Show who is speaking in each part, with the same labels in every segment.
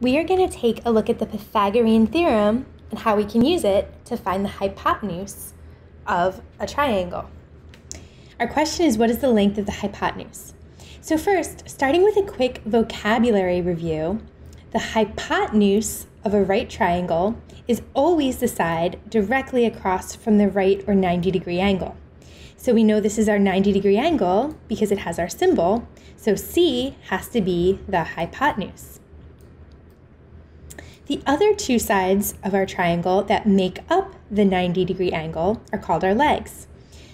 Speaker 1: we are going to take a look at the Pythagorean theorem and how we can use it to find the hypotenuse of a triangle. Our question is what is the length of the hypotenuse? So first, starting with a quick vocabulary review, the hypotenuse of a right triangle is always the side directly across from the right or 90 degree angle. So we know this is our 90 degree angle because it has our symbol, so C has to be the hypotenuse. The other two sides of our triangle that make up the 90 degree angle are called our legs.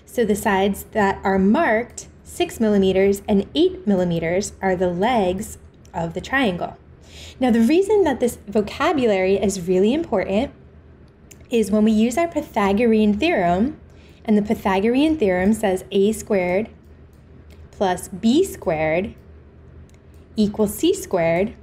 Speaker 1: So the sides that are marked 6 millimeters and 8 millimeters are the legs of the triangle. Now, the reason that this vocabulary is really important is when we use our Pythagorean theorem, and the Pythagorean theorem says a squared plus b squared equals c squared,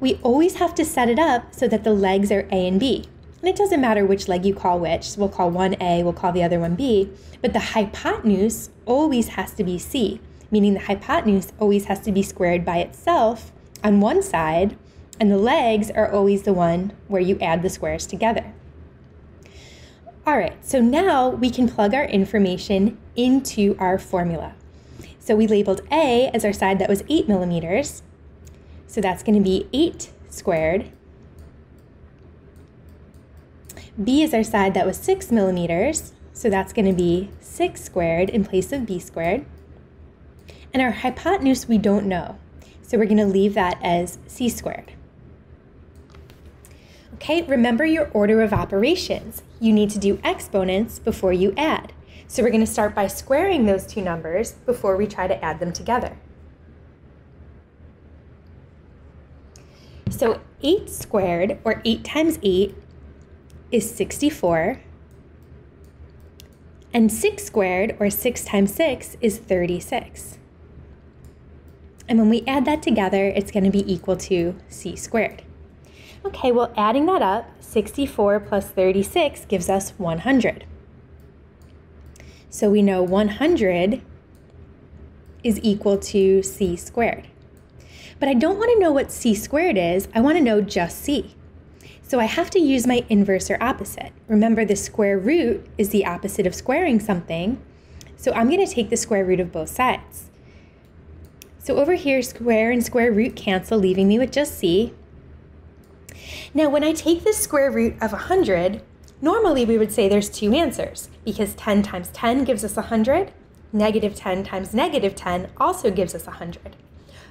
Speaker 1: we always have to set it up so that the legs are a and b. And it doesn't matter which leg you call which, so we'll call one a, we'll call the other one b, but the hypotenuse always has to be c, meaning the hypotenuse always has to be squared by itself on one side, and the legs are always the one where you add the squares together. All right, so now we can plug our information into our formula. So we labeled A as our side that was 8 millimeters. So that's going to be 8 squared. B is our side that was 6 millimeters. So that's going to be 6 squared in place of B squared. And our hypotenuse we don't know. So we're going to leave that as C squared. Okay, remember your order of operations you need to do exponents before you add. So we're going to start by squaring those two numbers before we try to add them together. So 8 squared, or 8 times 8, is 64. And 6 squared, or 6 times 6, is 36. And when we add that together, it's going to be equal to c squared. Okay, well, adding that up, 64 plus 36 gives us 100. So we know 100 is equal to c squared. But I don't want to know what c squared is, I want to know just c. So I have to use my inverse or opposite. Remember, the square root is the opposite of squaring something, so I'm going to take the square root of both sides. So over here, square and square root cancel, leaving me with just c. Now, when I take the square root of 100, normally we would say there's two answers because 10 times 10 gives us 100, negative 10 times negative 10 also gives us 100.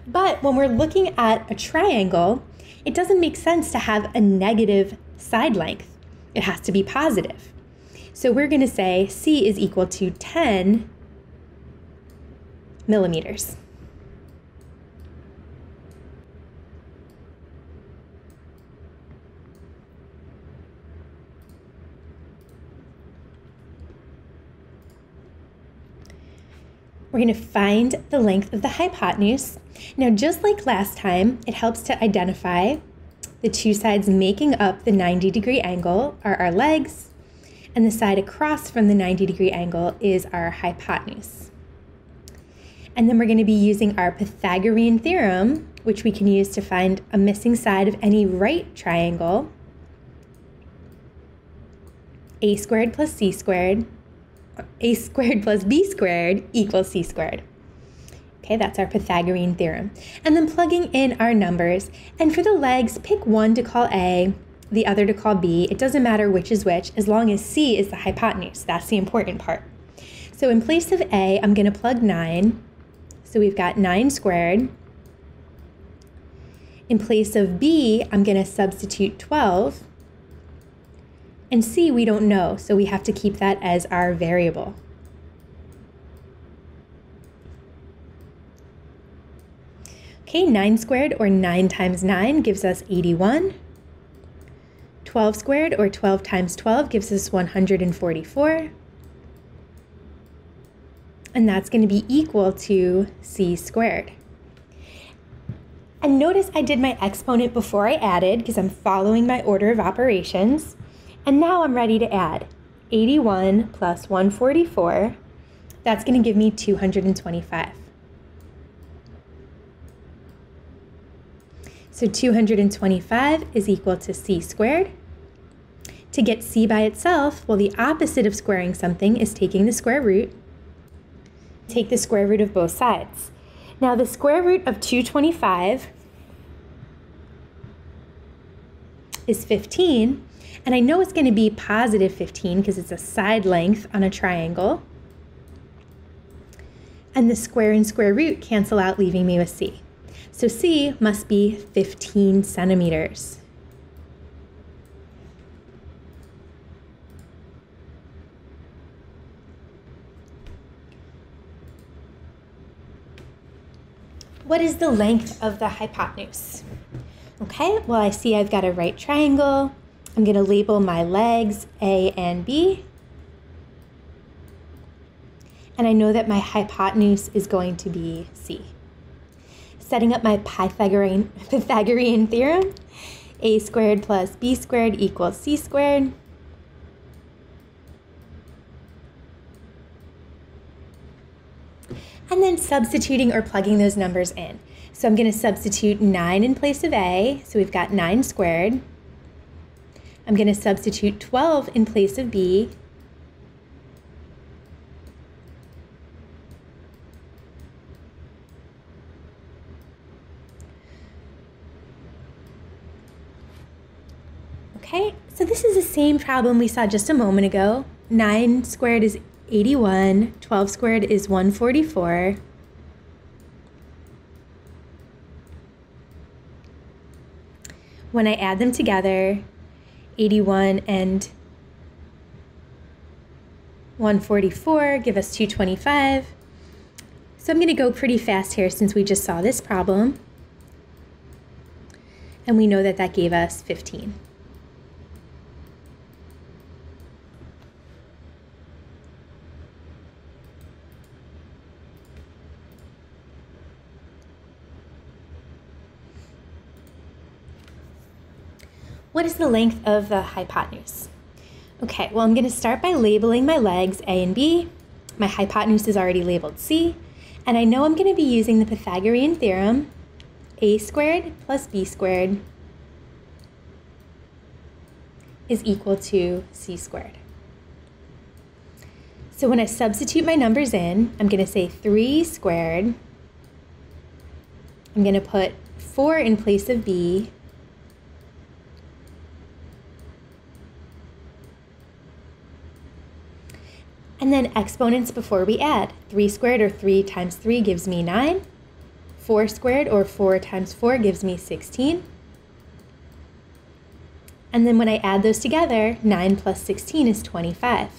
Speaker 1: But when we're looking at a triangle, it doesn't make sense to have a negative side length. It has to be positive. So we're going to say C is equal to 10 millimeters. We're going to find the length of the hypotenuse. Now, just like last time, it helps to identify the two sides making up the 90 degree angle are our legs, and the side across from the 90 degree angle is our hypotenuse. And then we're going to be using our Pythagorean theorem, which we can use to find a missing side of any right triangle. a squared plus c squared a squared plus b squared equals c squared. Okay, that's our Pythagorean theorem. And then plugging in our numbers. And for the legs, pick one to call A, the other to call B. It doesn't matter which is which, as long as C is the hypotenuse. That's the important part. So in place of A, I'm going to plug 9. So we've got 9 squared. In place of B, I'm going to substitute 12. And C, we don't know, so we have to keep that as our variable. Okay, 9 squared, or 9 times 9, gives us 81. 12 squared, or 12 times 12, gives us 144. And that's going to be equal to c squared. And notice I did my exponent before I added because I'm following my order of operations. And now I'm ready to add 81 plus 144. That's going to give me 225. So 225 is equal to c squared. To get c by itself, well, the opposite of squaring something is taking the square root. Take the square root of both sides. Now, the square root of 225 is 15, and I know it's going to be positive 15 because it's a side length on a triangle. And the square and square root cancel out, leaving me with c. So c must be 15 centimeters. What is the length of the hypotenuse? Okay, well, I see I've got a right triangle. I'm going to label my legs A and B. And I know that my hypotenuse is going to be C. Setting up my Pythagorean, Pythagorean theorem, a squared plus b squared equals c squared. And then substituting or plugging those numbers in. So I'm going to substitute 9 in place of a, so we've got 9 squared. I'm going to substitute 12 in place of b, Okay, so this is the same problem we saw just a moment ago. 9 squared is 81, 12 squared is 144. When I add them together, 81 and 144 give us 225. So I'm going to go pretty fast here since we just saw this problem. And we know that that gave us 15. What is the length of the hypotenuse? Okay, well, I'm going to start by labeling my legs A and B. My hypotenuse is already labeled C. And I know I'm going to be using the Pythagorean theorem, a squared plus b squared is equal to c squared. So when I substitute my numbers in, I'm going to say 3 squared. I'm going to put 4 in place of b And then exponents before we add. 3 squared or 3 times 3 gives me 9. 4 squared or 4 times 4 gives me 16. And then when I add those together, 9 plus 16 is 25.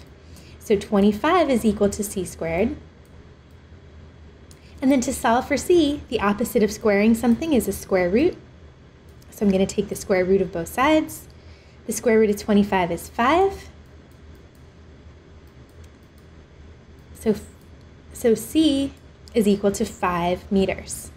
Speaker 1: So 25 is equal to c squared. And then to solve for c, the opposite of squaring something is a square root. So I'm going to take the square root of both sides. The square root of 25 is 5. So, so C is equal to 5 meters.